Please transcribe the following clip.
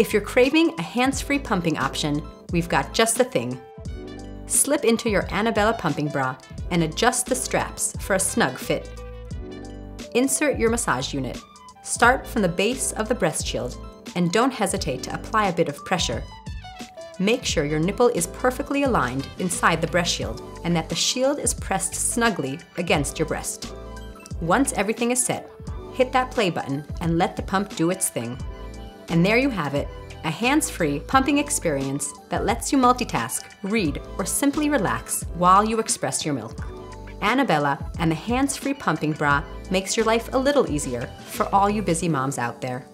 If you're craving a hands-free pumping option, we've got just the thing. Slip into your Annabella pumping bra and adjust the straps for a snug fit. Insert your massage unit. Start from the base of the breast shield and don't hesitate to apply a bit of pressure. Make sure your nipple is perfectly aligned inside the breast shield and that the shield is pressed snugly against your breast. Once everything is set, hit that play button and let the pump do its thing. And there you have it, a hands-free pumping experience that lets you multitask, read, or simply relax while you express your milk. Annabella and the hands-free pumping bra makes your life a little easier for all you busy moms out there.